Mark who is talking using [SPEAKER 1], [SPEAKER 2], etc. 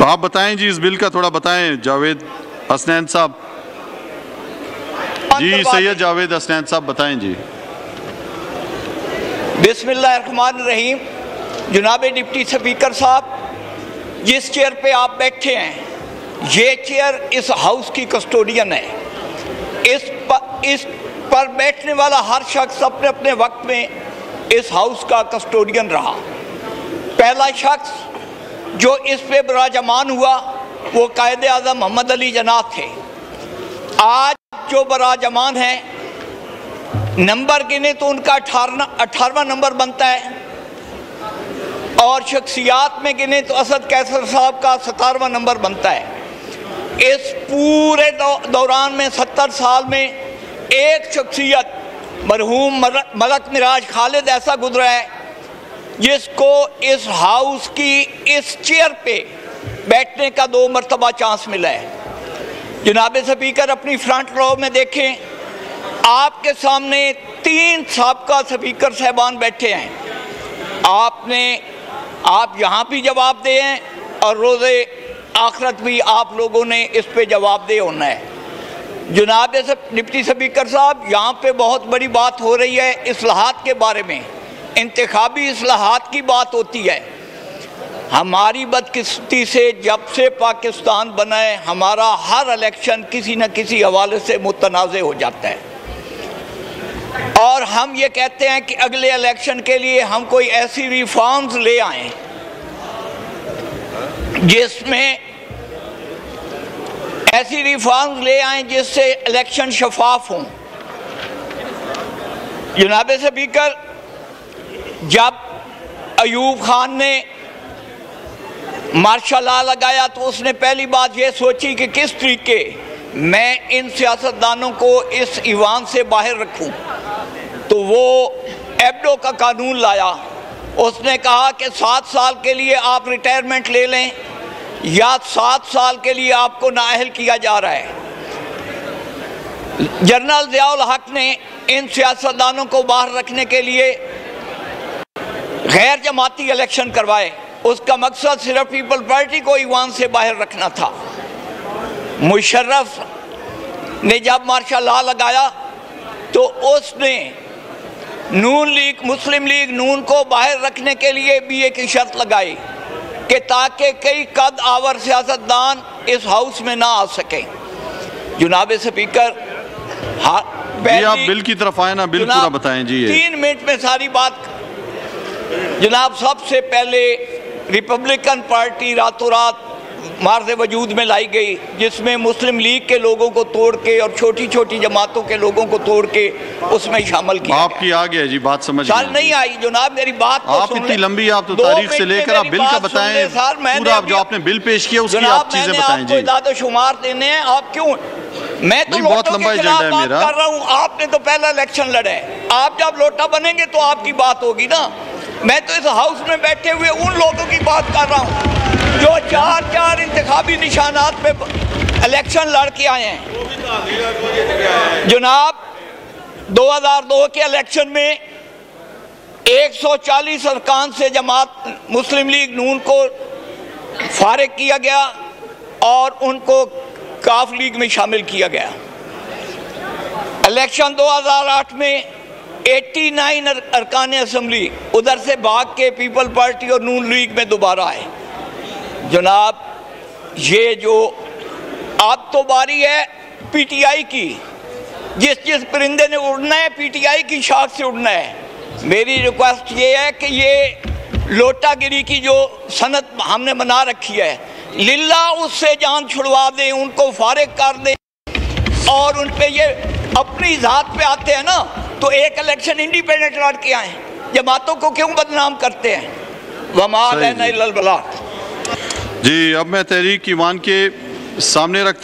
[SPEAKER 1] तो आप बताएँ जी इस बिल का थोड़ा बताएँ जावेद हसनैन साहब। जी सैयद जावेद हसनैन साहब बताएँ जी।
[SPEAKER 2] बिस्मिल्लाहिर्रहमानिर्रहीम। जनाब डिप्टी स्पीकर साहब जिस चेयर पे आप बैठे हैं ये चेयर इस हाउस की कस्टोडियन है। इस पर, इस पर बैठने वाला हर शख्स अपने अपने वक्त में इस हाउस का कस्टोडियन रहा। पहला शख्स जो इस पे बराजमान हुआ, वो कायद आज़म मोहम्मद अली जनाब थे। आज जो बराजमान है, नंबर गिने तो उनका अठारह अठारहवा नंबर बनता है। और शख्सियात में गिने तो असद कैसर साहब का सतारवा नंबर बनता है। इस पूरे दौरान में, सत्तर साल में, एक शख्सियत मरहूम मलक मिराज खालिद ऐसा गुजरा है जिसको इस हाउस की इस चेयर पे बैठने का दो मरतबा चांस मिला है। जनाब स्पीकर, अपनी फ्रंट रो में देखें, आपके सामने तीन सबका स्पीकर साहबान बैठे हैं। आपने, आप यहाँ भी जवाब दें और रोज़े आखरत भी आप लोगों ने इस पे जवाब दे होना है। जनाब डिप्टी स्पीकर साहब, यहाँ पे बहुत बड़ी बात हो रही है असलाहत के बारे में। इंतबी असलाहत की बात होती है। हमारी बदकिस्मती से जब से पाकिस्तान बना है, हमारा हर इलेक्शन किसी न किसी हवाले से मुतनाज़ हो जाता है। और हम ये कहते हैं कि अगले इलेक्शन के लिए हम कोई ऐसी रिफॉर्म्स ले आए, जिसमें ऐसी रिफॉर्म्स ले आए जिससे इलेक्शन शफाफ हों। जनाब स्पीकर जब अयूब खान ने मार्शल लॉ लगाया तो उसने पहली बात यह सोची कि किस तरीके मैं इन सियासतदानों को इस ईवान से बाहर रखूँ। तो वो एबडो का कानून लाया। उसने कहा कि सात साल के लिए आप रिटायरमेंट ले लें या सात साल के लिए आपको नाअहल किया जा रहा है। जनरल ज़ियाउल हक ने इन सियासतदानों को बाहर रखने के लिए गैर जमाती इलेक्शन करवाए उसका मकसद सिर्फ़ पीपल पार्टी को ईवान से बाहर रखना था। मुशर्रफ ने जब मार्शा ला लगाया तो उसने नून लीग मुस्लिम लीग नून को बाहर रखने के लिए भी एक शर्त लगाई कि ताकि कई कद आवर सियासतदान इस हाउस में ना आ सकें। जुनाब स्पीकर
[SPEAKER 1] हाँ आप बिल की तरफ़ आए ना बिल पूरा बताएँ जी
[SPEAKER 2] तीन मिनट में सारी बात जनाब सबसे पहले रिपब्लिकन पार्टी रातों रात मार्ज वजूद में लाई गई जिसमें मुस्लिम लीग के लोगों को तोड़ के और छोटी छोटी जमातों के लोगों को तोड़ के उसमें शामिल किया
[SPEAKER 1] आपकी आ गया जी बात समझ
[SPEAKER 2] साल नहीं आई जनाब मेरी बात
[SPEAKER 1] तो आप इतनी लंबी आप तो तारीख से लेकर आप बिल का बताएँ सर मैंने जो आपने बिल पेश किया उसकी आप चीज़ें बताएँ जी।
[SPEAKER 2] दादा शुमार देने हैं आप क्यों? मैं तो
[SPEAKER 1] बहुत लंबा एजेंडा है मेरा।
[SPEAKER 2] कर रहा हूँ आपने तो पहला इलेक्शन लड़े। आप जब लोटा बनेंगे तो आपकी बात होगी ना। मैं तो इस हाउस में बैठे हुए उन लोगों की बात कर रहा हूँ, जो चार चार इंतबी निशानात पे इलेक्शन लड़ के आए हैं। जनाब 2002 के इलेक्शन में 140 अरकान से जमात मुस्लिम लीग नून को फारग किया गया और उनको काफ लीग में शामिल किया गया। इलेक्शन 2008 में 89 नाइन अरकान असम्बली उधर से भाग के पीपल पार्टी और नून लीग में दोबारा आए। जनाब, ये जो अब तो बारी है पीटीआई की, जिस जिस परिंदे ने उड़ना है, पीटीआई की शाख से उड़ना है। मेरी रिक्वेस्ट ये है कि ये लोटागिरी की जो सनत हमने बना रखी है, लिल्ला उससे जान छुड़वा दें, उनको फारिग कर दें। और उन पर ये अपनी ज़ात पे आते हैं ना तो एक इलेक्शन इंडिपेंडेंट लड़ के आए जमातों को क्यों बदनाम करते हैं? वमाल है
[SPEAKER 1] जी। अब मैं तहरीक ईमान के सामने रखता